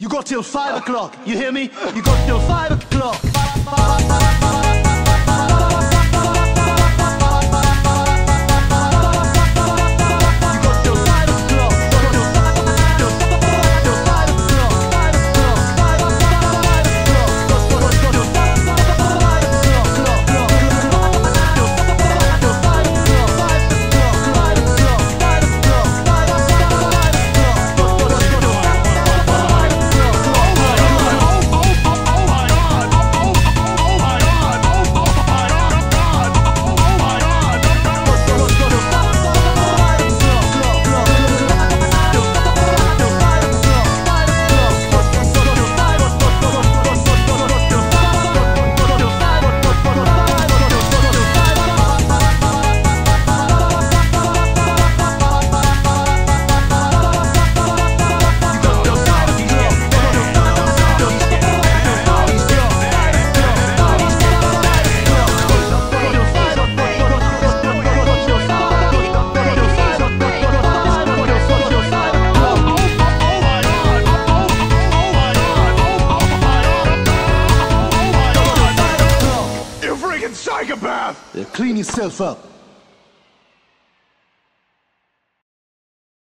You got till five o'clock. You hear me? You got till five o'clock. Psychopath! Yeah, clean yourself up.